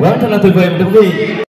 quá thật là tuyệt vời thưa quý vị.